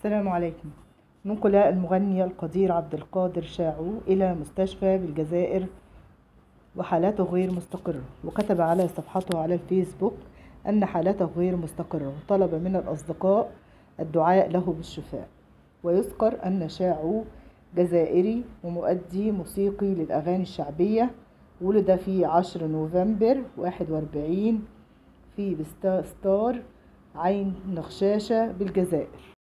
السلام عليكم. نقل المغني القدير عبد القادر شاعو إلى مستشفى بالجزائر وحالته غير مستقرة. وكتب على صفحته على الفيسبوك أن حالته غير مستقرة وطلب من الأصدقاء الدعاء له بالشفاء. ويذكر أن شاعو جزائري ومؤدي موسيقي للأغاني الشعبية ولد في عشر نوفمبر واحد وأربعين في بستار عين نخشاشة بالجزائر.